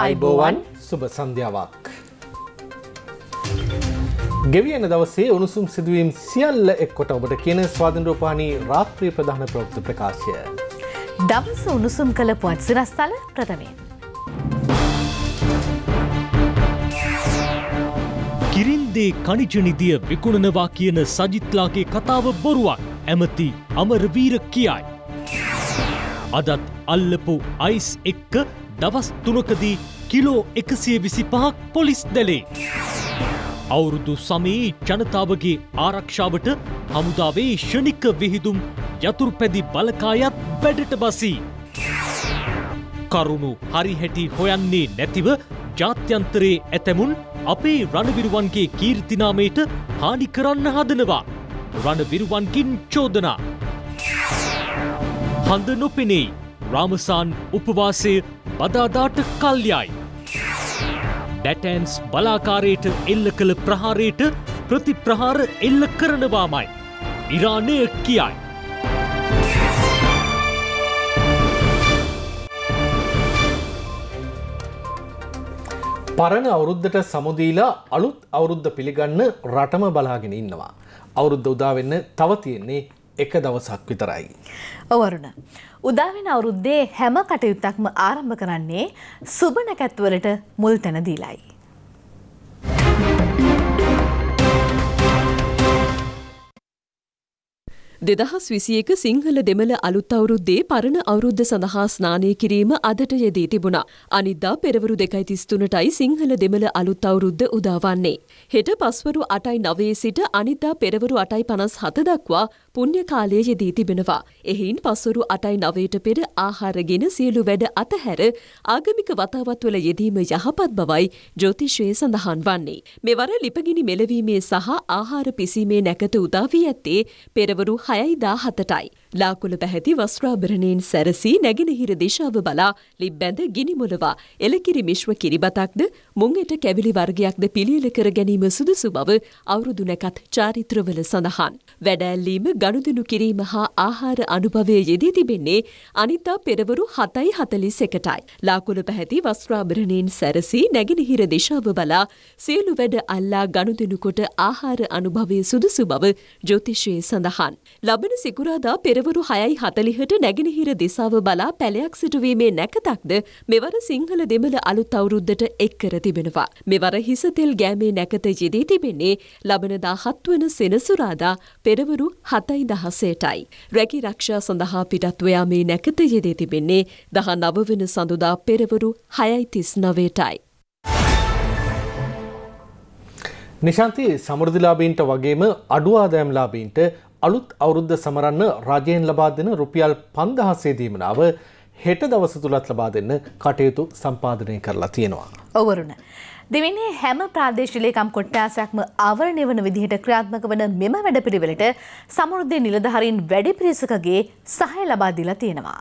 ආයිබෝවන් සුබ සන්ධ්‍යාවක්. ගෙවියන දවසේ උණුසුම් සිදුවීම් සියල්ල එක්කොට ඔබට කියන ස්වාධන රූපානී රාත්‍රී ප්‍රධාන ප්‍රෝක්ත ප්‍රකාශය. දවස උණුසුම් කළ පුවත් සිරස්ථල ප්‍රථමයෙන්. කිරින්දේ කනිජනිදිය විකුණනවා කියන සජිත්ලාගේ කතාව බොරුවක් ඇමති අමරවීර කියයි. අදත් අල්ලපු අයිස් එක්ක දවස් තුනකදී කිලෝ එකසිය විසි පහක් පොලිස් දැලේ. අවුරුදු සමයේ ජනතාවගේ ආරක්ෂාවට හමුදාවේ ෂණික විහිදුම් යතුරු පැදි බලකායත් වැඩට බසී. කරුණු හරිහැටි හොයන්නේ නැතිව ජාත්‍යන්තරයේ ඇතැමුන් අපේ රණවිරුවන්ගේ කීර්තිනාමයට හානි කරන්න හදනවා. රණවිරුවන්කින් චෝදනා. හඳ නොපෙනෙයි රාමසාන් උපවාසය බදාදාට කල්යයි. ඩැටෑන්ස් බලාකාරයට එල්ල කළ ප්‍රහාරයට ප්‍රතිප්‍රහාර එල්ල කරනවාමයි. ඉරානය කියයි. පරණ අවුරුද්ධට සමුදීලා අලුත් අවුරුද්ධ පිළිගන්න රටම බලාගෙන ඉන්නවා. අවුරුද්ධ උදාවෙන්න තව තියෙන්නේ එක දවසක් විතරයි. ඔවරුණ. උදාවෙන අවුරුද්දේ හැම කටයුත්තක්ම ආරම්භ කරන්නේ සුබ නැකැත්වලට මුල් තැන දීලයි. දෙදහස් විසියක සිංහල දෙමළ අලුත් අවුරුද්දේ පරණ අවුරුද්ධ සඳහා ස්නානය කිරීම අදට යෙදී තිබුණා. අනිද්දා පෙරවරු දෙකයි තිස්තුනටයි සිංහල දෙමළ අලුත් අවුරුද්ධ උදාවන්නේ. හෙට පස්වරු අටයි නවයේ සිට අනිද්දා පෙරවරු අටයි පනස් හත දක්වා පුුණ්්‍ය කාලය යෙදී තිබෙනවා. එහින් පස්වරු අටයි නවයට පෙර ආහාරගෙන සියලු වැඩ අතහැර ආගමික වතාවත්වල යෙදීම යහපත් බවයි ජෝතිශ්වය සඳහන් වන්නේ. මෙවර ලිපගිනි මෙලවීමේ සහ ආහාර පිසීමේ නැකත උදාවී ඇත්තේ පෙරවරු හයයි දා හතටයි. ලාකුල පැහැති වස්ත්‍රාභරණයෙන් සැරසී නැගෙනහිර දිශාව බලා ලිබ්බැඳ ගිනිමොලවා එලකිරි මිශ්ව කිරිබතක්ද මුංගෙට කැවිලි වර්ගයක්ද පිළියල කර ගැනීම සුදුසු බව අවුරුදු නැකත් චාරිත්‍රවල සඳහන්. වැඩැල්ලීම ගණුදුනු කිරීම හා ආහාර අනුභවය යෙදී තිබෙන්නේ අනිතා පෙරවරු හතයි හතලිස් එකටයි. ලාකුල පැහැති වස්ත්‍රාභරණයෙන් සැරසී නැගෙනහිර දිශාව බලා සියලු වැඩ අල්ලා ගණුදෙනුකොට ආහාර අනුභවය සුදුසු බව ජෝතිෂයේ සඳහන්. ලබන සිකුරාදා පෙරවරු හයයි හතලිහට නැගෙනහිර දිසාව බලා පැලයක් සිටුවීමේ නැකතක්ද මෙවර සිංහල දෙමළ අලුත් අවුරුද්දට එක්කර තිබෙනවා. මෙවර හිසතෙල් ගෑමේ නැකත යෙදී තිබෙන්නේ ලබනදා හත්වන සෙනසුරාදා පෙරවරු හතයි දහසේටයි. රැකි රක්ෂා සඳහා පිටත්වයාමේ නැකත යෙදී තිබෙන්නේ දහ නවවන සඳුදා පෙරවරු හයයි තිස් නවේටයි. නිශාන්ති සමෘධිලාබීන්ට වගේම අඩුවාදෑම්ලාබීන්ට අලුත් අවුරුද්ධ සමරන්න රජයෙන් ලබා දෙන රුපියල් පන්දහසේ දීමනාව හෙට දවස තුළත් ලබා දෙන්න කටයුතු සම්පාදනය කරලා තියෙනවා. ඔවරුණ. දෙවිනේ හැම ප්‍රාදේශලේකම් කොට්ටාසයක්ම ආවරණය වන විදිහට ක්‍රියාත්මක වන මෙම වැඩ පිළිවෙලට සමෘද්ධය නිලධහරින් වැඩි පිරිසකගේ සහය ලබා දිලා තියෙනවා.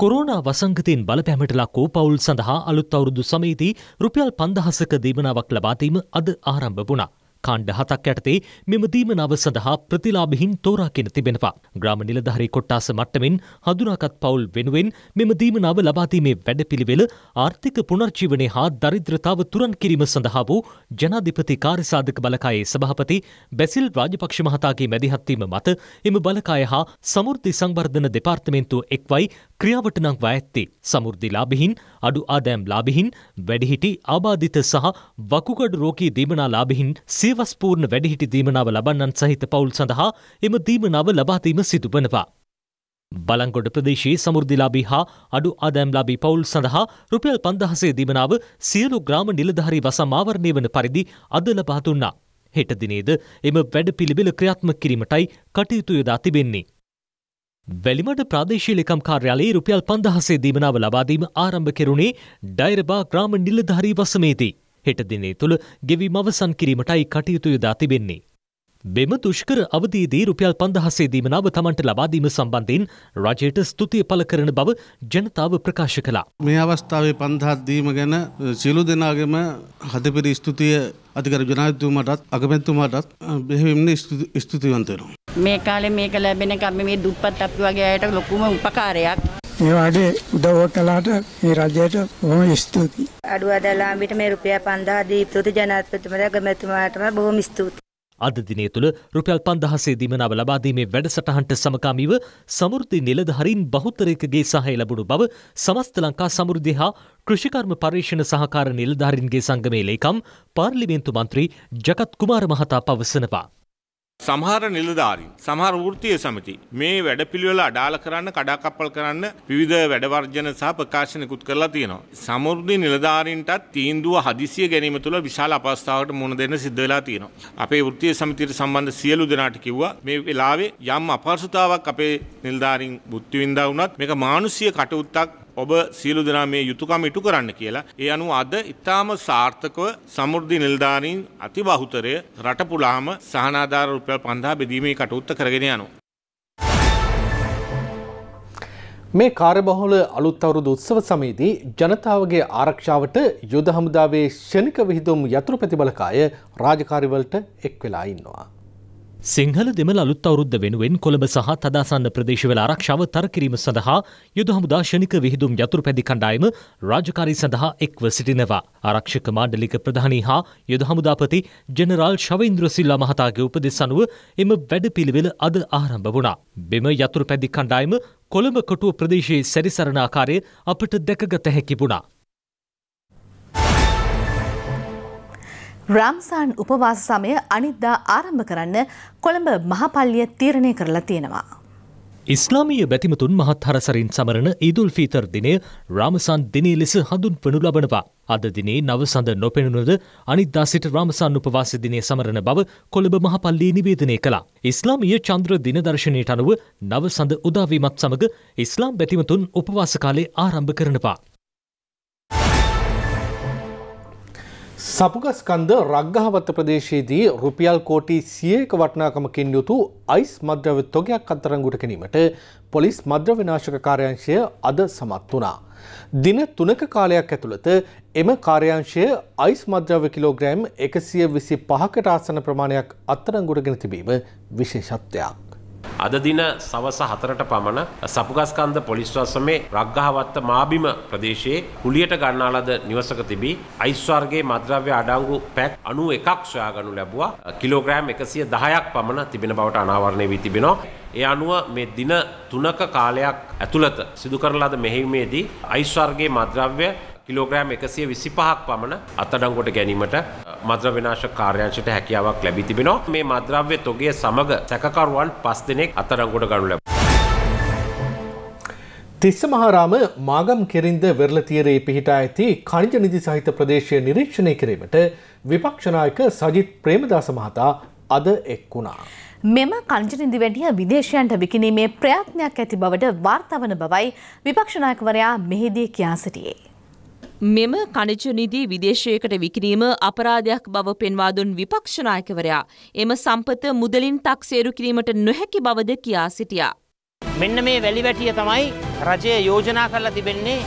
කොරෝනා වසංගතයෙන් බලපැමට ලක්කෝ පවුල් සඳහා අලුත් අවුරුදු සමේදී රුපියල් පන්දහසක දීමනාවක් ලබාදීම අද ආරම්භ වුණා. කාණ්ඩ හතක් යටතේ මෙම දීමනාව සඳහා ප්‍රතිලාභහින් තෝරාගෙන තිබෙනවා. ග්‍රාම නිලධහරි කොට්ටාස මට්ටමින් හඳුනාගත් පවුල් වෙනුවෙන් මෙම දීමනාව ලබාදීමේ වැඩපිළිවෙල ආර්ථික පුනර්ජීවනය හා දරිද්‍රතාව තුරන් කිරීම සඳහා වූ ජනාධිපති කාර්යසාධක බලකායේ සභහපති බැසිල් රාජපක්ෂ මහතාගේ මැදිහත්වීම මත එම බලකාය හා සමුෘද්ධි සංවර්ධන දෙපාර්තමේන්තුව එක්වයි ක්‍රියාවට නංවා ඇත්තේ. සමුෘද්ධි ලාබිහින් අඩු ආදෑම් ලාබිහින් වැඩිහිටි ආබාධිත සහ වකුගඩ රෝගී දීමනා ලාබිහින් සියවස්පූර්ණ වැඩිහිටි දීමනාව ලබන්නන් සහිත පවුල් සඳහා එම දීමනාව ලබාදීම සිදුවනවා. බලංගොඩ ප්‍රදේශයේ සමුෘධිලාබී හා අඩු ආදෑම්ලාබී පවුල් සඳහා රුපියල් පන්දහසේ දීමනාව සියලු ග්‍රාම නිලධහරි වසමාවරණය වන පරිදි අද ලබාදුන්නා. හෙට දිනේද එම වැඩ පිළිබෙල ක්‍රියාත්ම කිරීමටයි කටයුතු යොදා තිබෙන්නේ. වැලිමට ප්‍රාදේශීලකම් කාර්යාලයේ රුපියල් පන්දහසේ දීමනාව ලබාදීම ආරම්භ කෙරුණේ ඩයිරබා ග්‍රාම නිලධහරී වසමේදී. හෙට දිනේ තුළ ගෙවීම අවසන් කිරීමටයි කටයුතු යොදා තිබෙන්නේ. බෙම දුෂ්කර අවධීදී රුපියල් පන්දහසේ දීමනාව තමන්ට ලබාදීම සම්බන්ධයෙන් රජයට ස්තුතිය පල කරන බව ජනතාව ප්‍රකාශ කළා. මේ අවස්ථාවේ පන්දහත් දීම ගැන සියලු දෙනාගේම හදපිරි ස්තුතිය අධිකර ජනාධතුමාටත් අගමැතුමාටත් බෙහෙවිම්න ස්තුතිවන්තයනවා. මේ කාලේ මේක ලැබෙන කම මේ දුප්පත් අපි වගේ අයට ලොකුම උපකාරයක් මේ වගේ උදව්ව කළාට මේ රජයට බොහොම ස්තුතියි. අඩුව දලාමිට මේ රුපියල් 5000 දී ස්තුති ජනාධිපතිතුමාට ගමැතිතුමාටම බොහොම ස්තුතියි. අද දිනය තුළ රුපියල් පන්දහසේ දිමනාව ලබාදීමේ වැඩසටහන්ට සමකාමීව සමෘද්ධි නිලධහරින් බහුතරයකගේ සහය ලැබුණු බව සමස්ත ලංකා සමෘද්ධි හා කෘෂිකර්ම පර්ේෂණ සහකාර නිලධාරින්ගේ සංගමේ ලේකම් පාර්ලිමේන්තු මන්ත්‍රී ජකත් කුමාර මහතා පවසනවා. සමහර නිලධාරින් සමහර වෘතිය සමති මේ වැඩපිළිවෙල අඩාල කරන්න කඩාකප්පල් කරන්න විවිධ වැඩවර්ජන සහ ප්‍රකාශනකුත් කරලා තියෙනවා. සමෘද්ධි නිලධාරීන්ටත් තීන්දුව හදිසිය ගැනීම තුළ විශාල අපස්ථාවට මුණ දෙන්න සිද්ධ වෙලා තියෙනවා. අපේ වෘතිය සමිතියට සම්බන්ධ සියලු දෙනාට කිව්වා මේ වෙලාවේ යම් අපහසුතාවක් අපේ නිලධාරීන් බුද්ධි විඳා වුණත් මේක මානුෂීය කටයුත්තක් ඔබ සියලු දෙනා මේ යුතුකම ඉටු කරන්න කියලා. ඒ අනුව අද ඉතාම සාර්ථකව සමෘද්ධි නිල්ධාරීන් අතිබහුතරය රට පුලාම සහනාධාර රුපියල් පන්දා බෙදීමේ කටයුත්ත කරගෙන යනවා. මේ කාර්යබහුල අලුත් අවුරුදු උත්සව සමයේදී ජනතාවගේ ආරක්ෂාවට යුද හමුදාවේ ෂණික විහිදුම් යතුරු ප්‍රතිබලකාය රාජකාරිවලට එක් වෙලා ඉන්නවා. සිංහල දෙමළ අලුත් අවුරුද්ද වෙනුවෙන් කොළඹ සහ තදාසන්න ප්‍රදේශවල ආරක්ෂාව තර කිරීම සඳහා යුද හමුදා ෂණික විහිදුම් යතුරු පැදි කණ්ඩායම රාජකාරී සඳහා එක්ව සිටිනවා. ආරක්ෂක මාණ්ඩලික ප්‍රධානී හා යුද හමුදාපති ජෙනරාල් ශවේන්ද්‍ර සිල්ලා මහතාගේ උපදෙස් අනුව එම වැඩපිළිවෙල අද ආරම්භ වුණා. බෙම යතුරු පැදි කණ්ඩායම කොළඹ කොටුව ප්‍රදේශයේ සැරිසරණ ආකාරය අපට දැකගත හැකි වුණා. රාම්සාන් උපවාස සමය අනිද්දා ආරම්භ කරන්න කොළඹ මහපල්ලිය තීරණය කරලා තියෙනවා. ඉස්ලාමීය බැතිමතුන් මහත් හරසරින් සමරන ඊදුල් ෆීතර් දිනය රාමසන් දිනේ ලෙස හඳුන්වනු ලබනවා. අද දිනේ නවසඳ නොපෙනුනද අනිද්දා සිට රාමසන් උපවාස දිනය සමරන බව කොළඹ මහපල්ලී නිවේදනය කළා. ඉස්ලාමීය චන්ද්‍ර දිනදර්ශනයට අනුව නවසඳ උදාවීමත් සමග ඉස්ලාම් බැතිමතුන් උපවාස කාලේ ආරම්භ කරනවා. සපුගස්කන්ද රග්ගහවත්ත ප්‍රදේශයේදී රුපියල් කෝටි සියයක වටනාකමකින් යුතු අයිස් මද්‍රව තොගයක් අත්තරංගුට ගැනීමට පොලිස් මද්‍ර විනාශක කාර්යංශය අද සමත් වුණා. දින තුනක කාලයක් ඇතුළත එම කාර්යංශය අයිස් මද්‍රව කිලෝග්‍රෑම් එකසිය විසි පහකට ආසන ප්‍රමාණයක් අත්තරංගුටගෙන තිබීම විශේෂත්වයක්. අද දින සවස හතරට පමණ සපුගස්කන්ද පොලිස් වසමේ රග්ගහවත්ත මාබිම ප්‍රදේශයේ කුලියට ගන්නා ලද නිවසක තිබී අයිස් වර්ගයේ මද්‍රව්‍ය අඩංගු පැක් 91ක් සොයාගනු ලැබුවා. කිලෝග්‍රෑම් 110ක් පමණ තිබෙන බවට අනාවරණය වී තිබෙනවා. ඒ අනුව මේ දින තුනක කාලයක් ඇතුළත සිදු කරන ලද මෙහෙයුමේදී අයිස් වර්ගයේ මද්‍රව්‍ය කිලෝග්‍රෑම් එකසිය විසිපහක් පමණ අත්තඩංගොට ගැනීමට මද්‍ර විනාශ කාර්යංශයට හැකියාවක් ලැබී තිබෙනවා. මේ මද්‍රව්‍ය තොගේ සමග සැකකරුවන් පස් දෙනෙක් අත්තඩංගොට ගනු ලැබ. තිස්ස මහාරාම මාගම් කෙරින්ද වෙරලතියරේ පිහිටා ඇති කනිජ නිදි සහිත ප්‍රදේශය නිරීක්ෂණය කිරීමට විපක්ෂනායක සජිත් ප්‍රේමදාස මහතා අද එක් වුණා. මෙම කංජනිදි වැඩිය විදේශයන්ට විකිනීමේ ප්‍රයත්නයක් ඇති බවට වාර්තාවන බවයි විපක්ෂනායකවරයා මෙහිදී කියා සිටියේ. මෙම කනිජනිදී විදේශයකට විකිරීම අපරාධයක් බව පෙන්වා දුන් විපක්ෂනායකවරයා එම සම්පත මුදලින් තක්සේරු කිරීමට නොහැකි බවද කියා සිටියා. මෙන්න මේ වැලිවැටිය තමයි රජය යෝජනා කරලා තිබෙන්නේ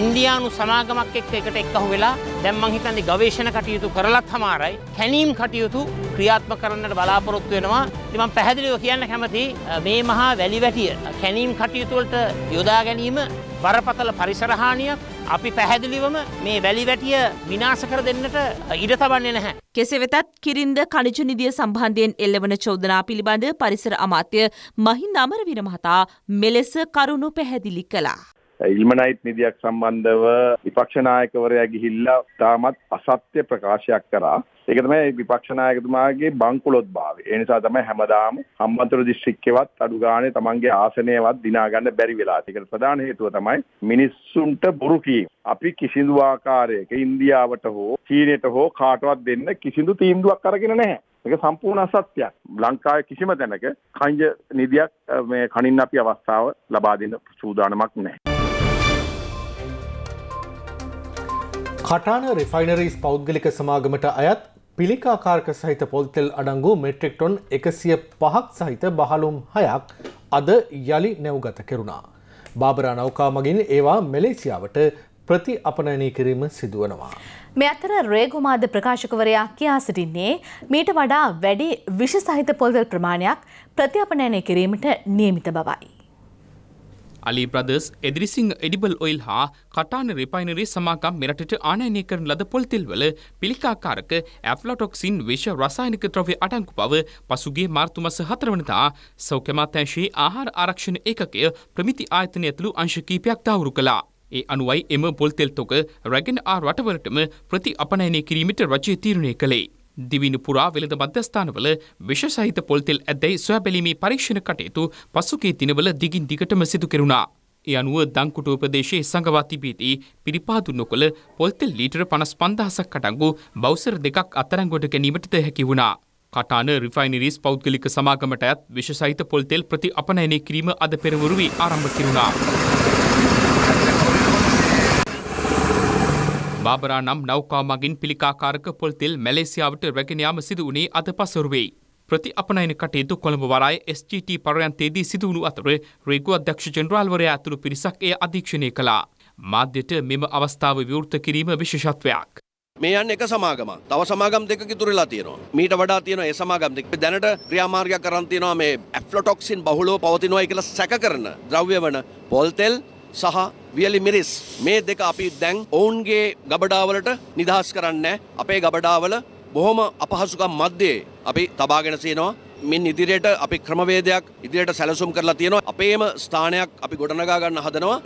ඉන්දියානු සමාගමක් එක්ක එකට එක්කහු වෙලා දැන් මං හිතන්නේ ගවේෂණ කටයුතු කරලත් හමාරයි කැනීම් කටයුතු ක්‍රියාත්මක කරන්නට බලාපොරොත්තු වෙනවා. ඉතින් මම පැහැදිලිව කියන්න කැමති මේ මහා වැලිවැටිය කැනීම් කටයුතු වලට යොදා ගැනීම බරපතල පරිසර හානියක් අපි පැහැදිලිවම මේ වැලිවැටිය විනාශ කර දෙන්නට ඉඩ තබන්නේ නැහැ. කෙසේ වෙතත් කිරින්ද කනිජ නිදිය සම්බන්ධයෙන් එල්ලවන චෝදනා පිළිබඳ පරිසර අමාත්‍ය මහින්ද අමරවීර මහතා මෙලෙස කරුණු පැහැදිලි කළා. ඉල්මනයිට් නිදියක් සම්බන්ධව විපක්ෂනායකවරයා ගිහිල්ලා තාමත් අසත්‍ය ප්‍රකාශයක් කරා. ඒක තමයි විපක්ෂනායකතුමාගේ බංකුලොත් භාවය. ඒ නිසා තමයි හැමදාම හම්බන්තොට දිස්ත්‍රික්කෙවත් අඩු ගානේ තමන්ගේ ආසනයවත් දිනා ගන්න බැරි වෙලා. ඒකට ප්‍රධාන හේතුව තමයි මිනිස්සුන්ට බොරු කීම. අපි කිසිදු ආකාරයක ඉන්දියාවට හෝ චීනයට හෝ කාටවත් දෙන්න කිසිදු තීන්දුවක් අරගෙන නැහැ. ඒක සම්පූර්ණ අසත්‍යයක්. ලංකාවේ කිසිම තැනක කංජ නිදියක් මේ කනින් අපි අවස්ථාව ලබා දෙන්න සූදානමක් නැහැ. කටාන රිෆයිනරීස් පෞද්ගලික සමාගමට අයත් පිළිකාකාරක සහිත පොල්තෙල් අඩංගු මෙට්‍රික් ටොන් එකසිය පහක් සහිත බහලුම් හයක් අද යළි නැව්ගත කෙරුණා. බාබරා නෞකා මගින් ඒවා මෙලේසියාවට ප්‍රති අපනයනය කිරීම සිදුවනවා. මේ අතර රේගුමාද ප්‍රකාශකවරයා කියා සිටින්නේ මීට වඩා වැඩි විෂ සහිත පොල්වල් ප්‍රමාණයක් ප්‍රතිඅපනයනය කිරීමට නියමිත බවයි. අලි බ්‍රදර්ස් එදිරිසිංහ එඩිබල් ඔයිල් හා කටාන රිපයිනරි සමාගම් මෙරටට ආනයනය කරන ලද පොල්තෙල්වල පිළිකාකාරක ඇෆ්ලොටොක්සින් විශ රසායනික ද්‍රව්‍ය අඩංගු බව පසුගේ මාර්තු මස හතරවනදා සෞඛ්‍යමාත්‍යංශයේ ආහාර ආරක්ෂණ ඒකකය ප්‍රමිති ආයතනය ඇතුළු අංශ කීපයක් තවුරු කළා. ඒ අනුවයි එම පොල්තෙල් තොක රැගෙන ආ රටවලටම ප්‍රති අපනයනය කිරීමට රජය තීරණය කළේ. දිවිනු පුරා වෙළඳ මධ්‍යස්ථානවල විශ සහිත පොල්තෙල් ඇදැයි සොයබැලීමේ පරීක්ෂණ කටයුතු පසුගේ දිනවල දිගින් දිගටම සිදු කෙරුණා. ඒ අනුව දංකුට උපදේශයේ සඟවා තිබීදී පිරිපාදු නොකළ පොල්තෙල් ලීටර පනස් පන්දහසක් අටංගු බෞසර දෙකක් අතරංගොට ගැනීමටද හැකි වුණා. කටාන රිෆයිනරිස් පෞද්ගලික සමාගමට ඇත් විශසහිත පොල්තෙල් ප්‍රති අපනයනය කිරීම අද පෙරවරුවී ආරම්භ කිරුණා. බාබරා නම් නෞකා මගින් පිළිකාකාරක පොල්තෙල් මැලේසියාවට රැගෙන යාම සිදු වුණේ අද පසුරුවෙයි. ප්‍රති අපනයන කටයුතු කොළඹ වරාය SGT පරයන්තේදී සිදුවුණු අතර රේගු අධ්‍යක්ෂ ජෙනරාල්වරයා ඇතුළු පිරිසක් එය අධීක්ෂණය කළා. මාධ්‍යට මෙම අවස්ථාව විවෘත කිරීම විශේෂත්වයක්. මේ යන්න එක සමාගම තව සමාගම් දෙක ඉතුරලා තියෙනවා මීට වඩා තියෙනවා ඒ සමාගම් දෙක දැනට ක්‍රියාමාර්ගයක් කරන් තියෙනවා මේ ඇෆ්ලොටොක්සින් බහුලව පවතිනවා කියලා සැක කරන ද්‍රව්‍ය වන පොල්තෙල් සහ වියලි මිරිස්. මේ දෙක අපි දැන් ඔවුන්ගේ ගබඩාවලට නිදහස් කරන්න අපේ ගබඩාවල බොහොම අපහසුකම් මධ්‍යයේ අපි තබාගෙන තියෙනවා. මින් ඉදිරියට අපි ක්‍රමවේදයක් ඉදිරියට සැලසුම් කරලා තියෙනවා. අපේම ස්ථානයක් අපි ගොඩනගා ගන්න හදනවා.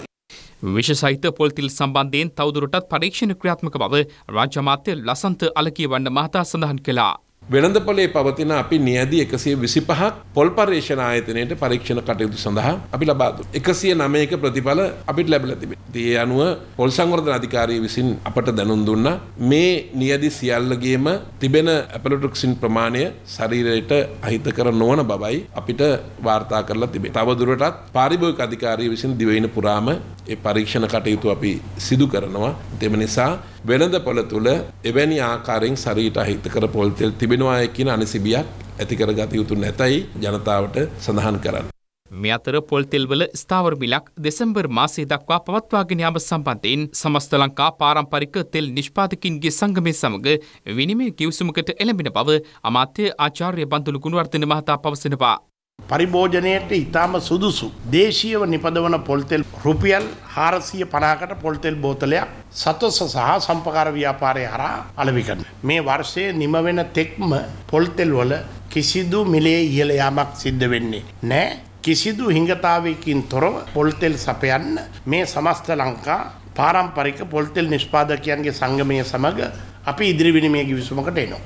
විශසහිත පොල්තිල් සම්බන්ධයෙන් තවදුරටත් පරීක්ෂණ ක්‍රියාත්මක බව රාජ්‍යමාත්‍ය ලසන්ත අලකිය වන්න මහතා සඳහන් කළා. වෙළඳපොලේ පවතින අපි නියදී එකසිය විසි පහක් පොල් පර්ේෂණ ආයතනයට පරීක්ෂණ කටයුතු සඳහා අපි ලබාතු. එකසිය නමයක ප්‍රතිඵල අපිට ලැබල තිබේ. ඒ අනුව පොල් සංවර්ධන අධිකාරී විසින් අපට දැනුම් දුන්න මේ නියදි සියල්ලගේම තිබෙන ඇපලටොක්සින් ප්‍රමාණය ශරීරයට අහිත කර නොවන බවයි අපිට වාර්තා කරලා තිබේ. තවදුරටත් පාරිභෝගික අධිකාරී විසින් දිවයින පුරාම ඒ පරීක්ෂණ කටයුතු අපි සිදු කරනවා. එම නිසා වෙළඳ පොළ තුළ එවැනි ආකාරයෙන් ශරීරයට අහිත කර පොල් තෙල් තිබෙනවා කියන අනිසිබියක් ඇති කරගත යුතු නැතයි ජනතාවට සඳහන් කරන්න. මේ අතර පොල්තෙල්වල ස්ථාවර මිලක් දෙසැම්බර් මාසය දක්වා පවත්වාගෙන යාම සම්බන්ධයෙන් සමස්ත ලංකා පාරම්පරික තෙල් නිෂ්පාදකින්ගේ සංගමය සමග විනිමය කිවසුමකට එළඹෙන බව අමාත්‍ය ආචාර්ය බන්දුලු ගුණවර්ධන මහතා පවසනවා. පරිභෝජනයට ඉතාම සුදුසු. දේශීයව නිපදවන පොල්තෙල් රුපියල් හාරසිය පනාකට පොල්තෙල් බෝතලයක් සතොස සහ සම්පකාර ව්‍යාපාරය හරා අලවිකරන. මේ වර්ෂය නිමවෙන තෙක්ම පොල්තෙල් වල කිසිදු මිලේ ඉහළ යාමක් සිද්ධ වෙන්නේ. නෑ කිසිදු හිංගතාවයකින් තොරව පොල්තෙල් සපයන්න මේ සමස්ත ලංකා පාරම්පරික පොල්තෙල් නිෂ්පාදකයන්ගේ සංගමය සමඟ අපි ඉදිරි විනිමය ගිවිසුමකට එනවා.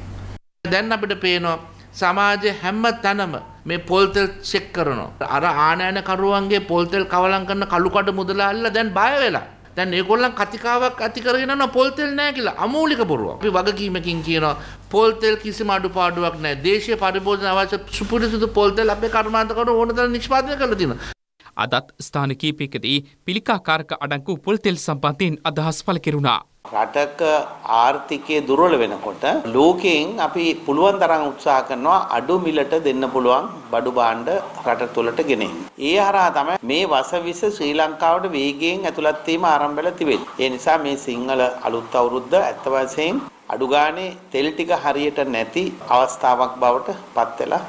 දැන් අපිට පේනවා සමාජය හැම්ම තැනම මේ පොල්තෙල් චෙක් කරනවා. අර ආනයනකරුවන්ගේ පොල්තෙල් කවලම් කරන කළුකඩ මුදලාල්ල දැන් බය වෙලා. දැන් ඒගොල්ලන් කතිකාවක් ඇති කරගෙන යනවා පොල්තෙල් නැහැ කියලා අමූලික බොරුවක්. අපි වගකීමකින් කියනවා පොල්තෙල් කිසිම අඩුපාඩුවක් නැහැ. දේශීය පරිභෝජන අවශ්‍ය සුපිරිසිදු පොල්තෙල් අපේ කර්මාන්තකරු ඕන තරම් නිෂ්පාදනය කරලා තියෙනවා. අදත් ස්ථාන කීපයකදී පිළිකාකාරක අඩංගු පොල්තෙල් සම්බන්ධයෙන් අදහස් පළ කෙරුණා. රටක ආර්ථිකය දුර්වල වෙනකොට ලෝකයෙන් අපි පුළුවන් තරම් උත්සාහ කරනවා අඩු මිලට දෙන්න පුළුවන් බඩු භාණ්ඩ රට තුළට ගෙනෙන්න. ඒ හරහා තමයි මේ වසවිස ශ්‍රී ලංකාවට වේගයෙන් ඇතුළත් වීම ආරම්භ වෙලා තිබෙන්නේ. ඒ නිසා මේ සිංහල අලුත් අවුරුද්ද ඇත්ත වශයෙන් අඩු ගානේ තෙල් ටික හරියට නැති අවස්ථාවක් බවට පත් වෙලා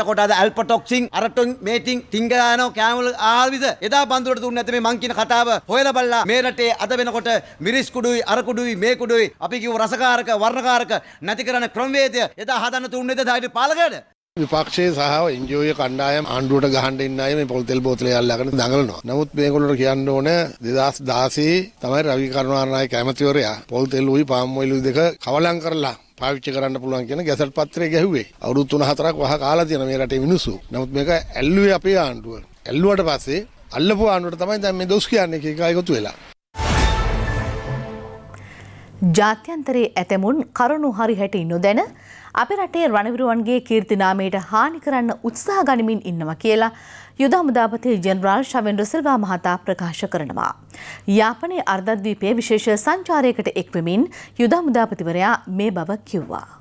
එතකොට අද ඇල්පටොක්සින් අරටොන් මේටින් ටිංගයානෝ කෑමවල ආල්විද එදා බන්දුවට දුන්නේ නැති මේ මං කියන කතාව හොයලා බලලා මේ රටේ අද වෙනකොට මිරිස් කුඩුයි අර කුඩුයි මේ කුඩුයි අපි කිව්ව රසකාරක වර්ණකාරක නැති කරන ක්‍රමවේදය එදා හදන්න තුන්නේද ධෛර්ය පාලකයද විපක්ෂයේ සහ එන්ජෝය කණ්ඩායම ආණ්ඩුවට ගහන්න ඉන්න අය මේ පොල්තෙල් බෝතලේ අල්ලගෙන දඟලනවා. නමුත් මේගොල්ලෝ කියන්න ඕනේ 2016 තමයි රවි කරුණානායක කැමතිවරයා පොල්තෙල් උයි පාම් ඔයිල් දෙක කවලම් කරලා පාවිච්චි කරන්න පුළුවන් කියන ගැසට් පත්‍රය ගැහුවේ. අවුරුදු 3-4ක් වහ කාලා තියෙන මේ රටේ මිනිස්සු. නමුත් මේක ඇල්ලුවේ අපේ ආණ්ඩුව. ඇල්ලුවට පස්සේ අල්ලපු ආණ්ඩුවට තමයි දැන් මේ දොස් කියන්නේ එක එක එකතු වෙලා. ජාත්‍යන්තරයේ ඇතැමුන් කරුණු හරි හැටි නොදැන අප රටේ රණවිරුවන්ගේ කීර්තිනාමයට හානි කරන්න උත්සාහ ගනිමින් ඉන්නවා කියලා යුද හමුදාපති ජෙනරාල් ශවෙන්ඩ්‍ර සිල්වා මහතා ප්‍රකාශ කරනවා. යාපනයේ අර්ධද්වීපයේ විශේෂ සංචාරයකට එක්වමින් යුද හමුදාපතිවරයා මේ බව කිව්වා.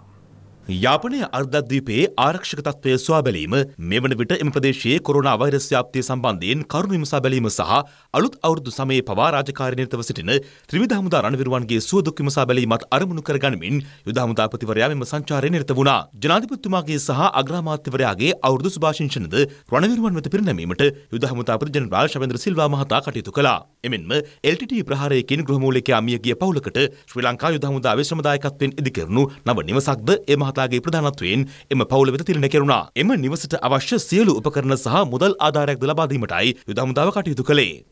යාපනය අර්ධද්වීපයේ ආරක්ෂක තත්ත්වය සොයා බැලීම මෙවන විට එම ප්‍රදේශයේ කොරුණා වෛරස් ව්‍යාප්තිය සම්බන්ධයෙන් කරුණු විමසා බැලීම සහ අලුත් අවුරුදු සමයේ පවා රාජකාරී නිරතව සිටින ත්‍රිවිධ හමුදා රණවිරුවන්ගේ සුවදුක් විමසා බැලීමත් අරමුණු කරගනිමින් යුද හමුදාපතිවරයා මෙම සංචාරය නිරත වුණා. ජනාධිපතිතුමාගේ සහ අග්‍රාමාත්‍යවරයාගේ අවුරුදු සුභාශිංසනද රණවිරුවන් වෙත පිරිනැමීමට යුද හමුදාපති ජනරාල් ශවේන්ද්‍ර සිල්වා මහතා කටයුතු කළා. එමෙන්ම LTT ප්‍රහාරයකින් ගෘහමූලිකයා මිය ගිය පවුලකට ශ්‍රී ලංකා යුද හමුදාවේ ශ්‍රමදායකත්වයෙන් ඉදිකරනු නව නිවසක්ද ඒ මහතාගේ ප්‍රධානත්වයෙන් එම පවුල වෙත තිරණ කෙරුණා. එම නිවසට අවශ්‍ය සියලු උපකරණ සහ මුදල් ආධාරයක්ද ලබා දීමටයි යුද හමුදාව කටයුතු කළේ.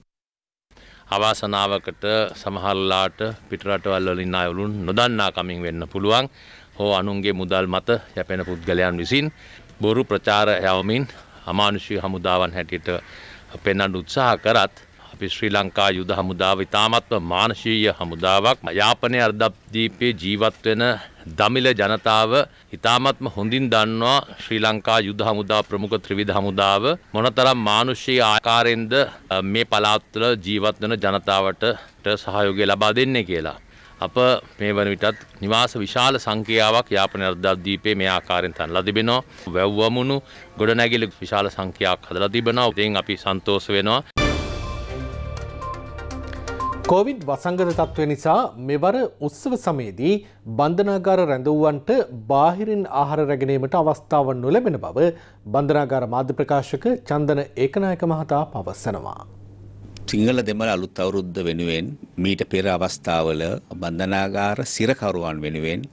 අවාසනාවකට සමහරලාට පිටරටවල් වලින් අයවලුන් නොදන්නා කමින් වෙන්න පුළුවන් හෝ අනුන්ගේ මුදල් මත යැපෙන පුද්ගලයන් විසින් බොරු ප්‍රචාර යවමින් අමානුෂී හමුදාවන් හැටියට පෙන්වන්න උත්සාහ කරත් අපි ශ්‍රී ලංකා යුද හමුදාව ඉතාමත්ම මානශීය හමුදාවක් යාපනය අර්ධද්වීපයේ ජීවත් වෙන දමිල ජනතාව ඉතාමත්ම හොඳින් දන්නවා ශ්‍රී ලංකා යුද හමුදා ප්‍රමුඛ ත්‍රිවිධ හමුදාව මොනතරම් මානුෂ්‍යය ආකාරයෙන්ද මේ පළාත්වල ජීවත් වෙන ජනතාවට සහයෝගය ලබා දෙන්නේ කියලා. අප මේ වන විටත් නිවාස විශාල සංඛ්‍යාවක් යාපන අර්ධද්වීපයේ මේ ආකාරයෙන් තනලා තිබෙනවා. වැව්වමුණු ගොඩනැගිලි විශාල සංඛ්‍යාවක් හදලා තිබෙනවා. ඉතින් අපි සන්තෝෂ වෙනවා. කොවිඩ් වසංගත තත්ත්වය නිසා මෙවර උත්සව සමයේදී බන්ධනාගාර රැඳවුවන්ට බාහිරින් ආහාර රැගෙනීමට අවස්ථාව නොලැබෙන බව බන්ධනාගාර මාධ්‍ය ප්‍රකාශක චන්දන ඒකනායක මහතා පවසනවා. සිංහල දෙමළ අලුත් අවුරුද්ද වෙනුවෙන් මීට පෙර අවස්ථාවල බන්ධනාගාර සිරකරුවන් වෙනුවෙන්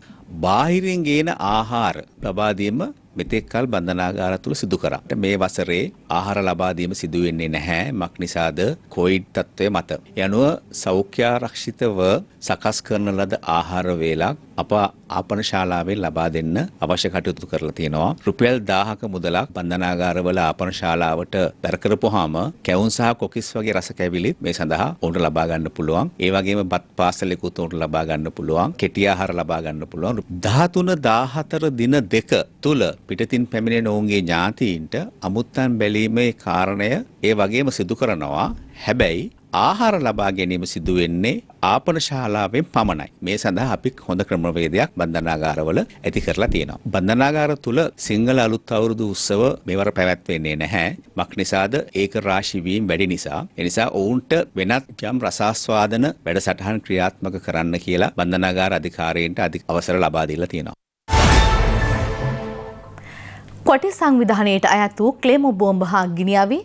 බාහිරින් ගේන ආහාර ලබාදීම මෙතෙක් කල් බන්ධනාගාර තුළ සිදු කරා. මේ වසරේ ආහාර ලබා දීම සිදු වෙන්නේ නැහැ. මක් නිසාද කොවිඩ් තත්ත්වය මත. යනුව සෞඛ්‍යාරක්ෂිතව සකස් කරන ලද ආහාර වේලක් අප ආපන ශාලාවෙන් ලබා දෙන්න අවශ්‍ය කටයුතු කරලා තියෙනවා. රුපියල් 1000ක මුදලක් බන්ධනාගාරවල ආපන ශාලාවට දර කරපුවාම කැවුම් සහ කොකිස් වගේ රස කැවිලිත් මේ සඳහා උන්ට ලබා ගන්න පුළුවන්. ඒ වගේම බත් පාසලෙකුත් උන්ට ලබා ගන්න පුළුවන්. කෙටි ආහාර ලබා ගන්න පුළුවන්. 13 14 දින දෙක තුල පිටතින් පැමිණෙන ඔවුන්ගේ ඥාතීන්ට අමුත්තන් බැලීමේ කාරණය ඒ වගේම සිදු කරනවා. හැබැයි ආහාර ලබා ගැනීම සිදු වෙන්නේ ආපන ශාලාවෙන් පමණයි. මේ සඳහා අපි හොඳ ක්‍රමවේදයක් බන්ධනාගාරවල ඇති කරලා තියෙනවා. බන්ධනාගාර තුල සිංහල අලුත් අවුරුදු උත්සව මෙවර පැවැත්වෙන්නේ නැහැ. මක් නිසාද ඒක රාශි වීම වැඩි නිසා. ඒ නිසා ඔවුන්ට වෙනත් යම් රසාස්වාදන වැඩසටහන් ක්‍රියාත්මක කරන්න කියලා බන්ධනාගාර අධිකාරියන්ට අවසර ලබා දීලා තියෙනවා. කොටි සංවිධානයට අයත් වූ ක්ලේමෝ බෝම්බ හා ගිනියාවී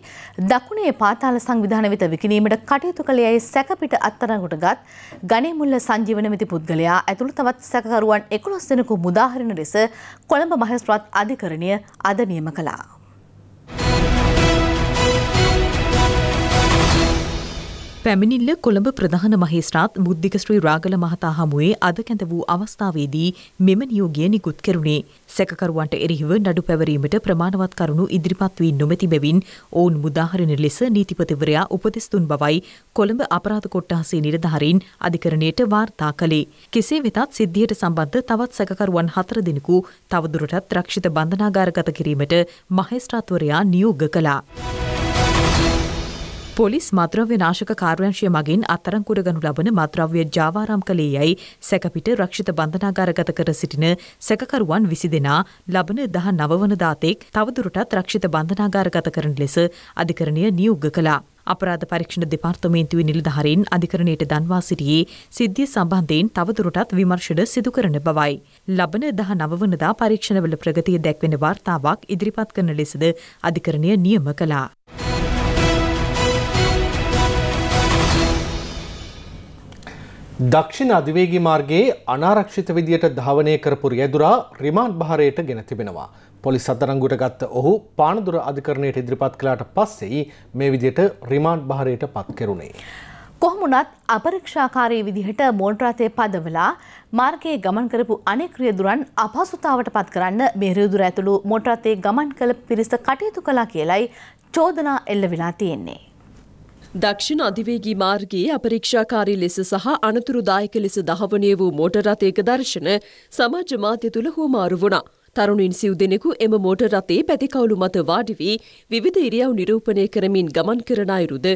දකුණේ පාතාල සංවිධාන වෙත විකිණීමට කටයුතු කළේ ඇයි සැකපිට අත්තරගොට ගත් ගනේ මුල්ල සංජීවන මෙති පුද්ගලයා ඇතුළු තවත් සැකකරුවන් එකොළොස් දෙනෙකු මුදාහරින ලෙස කොළඹ මහස්ත්‍රාත් අධිකරණය අද නියම කළා. පැමිණිල්ල කොළඹ ප්‍රධාන මහේස්ත්‍රාත් බුද්ධික ශ්‍රී රාගල මහතා හමුවේ අද කැඳ වූ අවස්ථාවේදී මෙම නියෝගය නිකුත් කෙරුණේ. සැකකරුවන්ට එරෙහිව නඩු පැවරීමට ප්‍රමාණවත් කරුණු ඉදිරිපත් වී නොමැති බැවින් ඔවුන් මුදාහරින ලෙස නීතිපතිවරයා උපදෙස් දුන් බවයි කොළඹ අපරාධ කොට්ටාසේ නිලධාරීන් අධිකරණයට වාර්තා කළේ. කෙසේ වෙතත් සිද්ධියට සම්බන්ධ තවත් සැකකරුවන් හතර දෙනෙකු තවදුරටත් රක්ෂිත බන්ධනාගාරගත කිරීමට මහේස්ත්‍රාත්වරයා නියෝග කළා. පොලිස් මද්‍රව්‍ය නාශක කාර්යංශය මගින් අත්තරංකුර ගනු ලබන මද්‍රව්‍ය ජාවාරම් කළේ යයි සැකපිට රක්ෂිත බන්ධනාගාරගත කර සිටින සැකකරුවන් විසි දෙනා ලබන දහ නවවන දාතෙක් තවදුරටත් රක්ෂිත බන්ධනාගාරගත කරන ලෙස අධිකරණය නියෝග කළා. අපරාධ පරීක්ෂණ දෙපාර්තමේන්තුවේ නිලධාරීන් අධිකරණයට දන්වා සිටියේ සිද්ධිය සම්බන්ධයෙන් තවදුරටත් විමර්ශන සිදු කරන බවයි. ලබන දහ නවවනදා පරීක්ෂණවල ප්‍රගතිය දැක්වෙන වාර්තාවක් ඉදිරිපත් කරන ලෙසද අධිකරණය නියම කළා. දක්ෂිණ අධිවේගී මාර්ගයේ අනාරක්ෂිත විදියට ධාවනය කරපු රියදුරා රිමාන්ඩ් භාරයට ගෙන තිබෙනවා. පොලිස් අත්අඩංගුවට ගත්ත ඔහු පානදුර අධිකරණයට ඉදිරිපත් කළාට පස්සේ මේ විදියට රිමාන්ඩ් භාරයට පත් කෙරුණේ. කොහොමුණත් අපරීක්ෂාකාරී විදිහට මෝටරාතය පදවලා මාර්ගයේ ගමන් කරපු අනෙක් රියදුරන් අපහසුතාවට පත් කරන්න මේ රියදුර ඇතුළු මෝටරාතේ ගමන් කළ පිරිස කටයුතු කළා කියලයි චෝදනා එල්ල වෙලා තියෙන්නේ. දක්ෂිණ අධිවේගී මාර්ගයේ අපරීක්ෂාකාරී ලෙස සහ අනතුරුදායක ලෙස දහවනය වූ මෝටර් රථයක දර්ශන සමාජ මාධ්‍ය තුළ හුවමාරු වුණා. තරුණින් සිව් දෙනෙකු එම මෝටර් රථයේ පැතිකවුළු මත වාඩි වී විවිධ ඉරියව් නිරූපණය කරමින් ගමන් කරන අයුරුද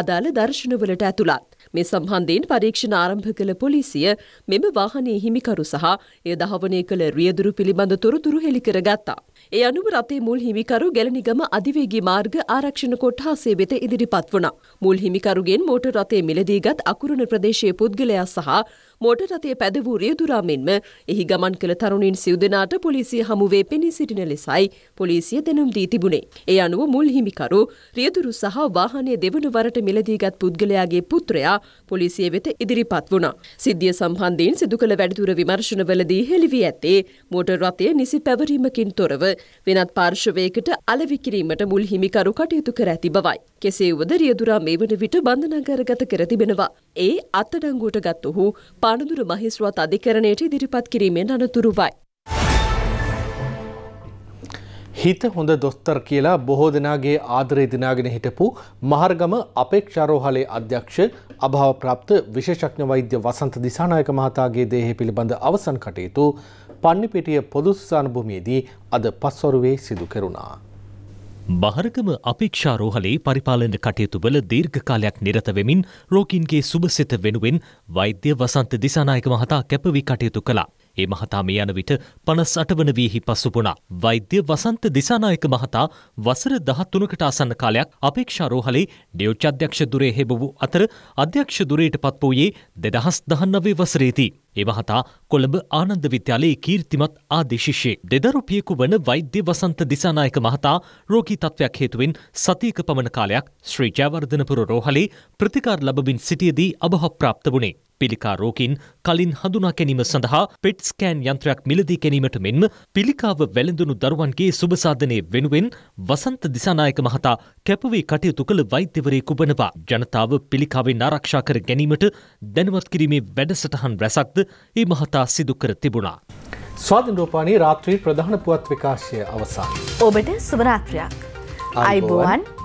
අදාළ දර්ශනවලට ඇතුළත්. මේ සම්බන්ධයෙන් පරීක්ෂණ ආරම්භ කළ පොලිසිය මෙම වාහනයේ හිමිකරු සහ එය දහවනය කළ රියදුරු පිළිබඳ තොරතුරු හෙළිකර ගත්තා. ඒ අනුව රතේ මුල් හිමිකරු ගැලනිගම අධිවේගී මාර්ග ආරක්ෂණ කොට්ටාසේ වෙත ඉදිරිපත් වුණා. මුල් හිමිකරුගෙන් මෝටර් රථයේ මිලදීගත් අකුරුණ ප්‍රදේශයේ පුද්ගලයා සහ මෝටර් රථයේ පැද වූ රියදුරා මෙන්ම එහි ගමන් කළ තරුණින් සිව් දෙනාට පොලිසිය හමුවේ පෙනී සිටින ලෙසයි පොලිසිය දෙනුම් දී තිබුණේ. ඒ අනුව මුල් හිමිකරු රියදුරු සහ වාහනය දෙවන වරට මිලදීගත් පුද්ගලයාගේ පුත්‍රයා පොලිසිය වෙත ඉදිරිපත් වුණා. සිද්ධිය සම්බන්ධයෙන් සිදු කළ වැඩිදුර විමර්ශනවලදී හෙළිවී ඇත්තේ මෝටර් රථය නිසි පැවරීමකින් තොරව වෙනත් පාර්ශවයකට අලෙවි කිරීමට මුල් හිමිකරු කටයුතු කර ඇති බවයි. කෙසේ වුවද රියදුරා මේ වන විට බන්ධනාගාරගත කර තිබෙනවා. ඒ අත්අඩංගුවට ගත් ඔහු පානදුර මහිස්ත්‍රාත් අධිකරණයට ඉදිරිපත් කිරීමෙන් අනතුරුවයි. හිත හොඳ දොස්තර් කියලා බොහෝ දෙනාගේ ආදරය දිනාගෙන හිටපු මහර්ගම අපේක්ෂාරෝහලේ අධ්‍යක්ෂ අභාව ප්‍රාප්ත විශේෂඥ වෛද්‍ය වසන්ත දිසානායක මහතාගේ දේහය පිළිබඳ අවසන් කටයුතු පන්නිපිටිය පොදු ස්ථාන භූමියේදී අද පස්වරුවේ සිදු කෙරුණා. බහරගම අපේක්ෂාරෝහලේ පරිපාලන කටයුතුවල දීර්ඝ කාලයක් නිරත වෙමින් රෝගීන්ගේ සුබසිත වෙනුවෙන් වෛද්‍ය වසන්ත දිසානායක මහතා කැපවී කටයුතු කළා. ඒ මහතා මේ යන විට පනස් අටවන වීහි පසුපුුණා. වෛද්‍ය වසන්ත දිසානායක මහතා වසර දහත්තුනකට අසන්න කාලයක් අපේක්ෂාරෝහලේ ඩියෝච් අධ්‍යක්ෂ දුරේ හෙබ වූ අතර අධ්‍යක්ෂ දුරයට පත් වූයේ දෙදහස් දහන්නවේ වසරේදී. ඒ මහතා කොළඹ ආනන්ද විද්‍යාලයේ කීර්තිමත් ආදේශිෂයේ දෙදරුපියෙකු වන වෛද්‍ය වසන්ත දිසානායක මහතා රෝගී තත්ත්වයක් හේතුවෙන් සතියක පමණ කාලයක් ශ්‍රී ජයවර්ධනපුර රෝහලේ ප්‍රතිකාර ලබමින් සිටියදී අභහප්‍රාප්ත වුණේ. පිළිකා රෝගීන් කලින් හඳුනා ගැනීම සඳහා පෙට් ස්කෑන් යන්ත්‍රයක් මිලදී ගැනීමට මෙන්ම පිළිකාව වැළඳුණු දරුවන්ගේ සුබසාධනය වෙනුවෙන් වසන්ත දිසානායක මහතා කැපවී කටයුතු කළ වෛද්‍යවරයෙකු වනවා. ජනතාව පිළිකාවෙන් ආරක්ෂා කර ගැනීමට දැනුවත් කිරීමේ වැඩසටහන් රැසක්ද ඒ මහතා සිදු කර තිබුණා. ස්වාධීන රූපානී රාත්‍රී ප්‍රධාන පුවත් විකාශය අවසන්. ඔබට සුභරාත්‍රයක්. අයිබෝවන්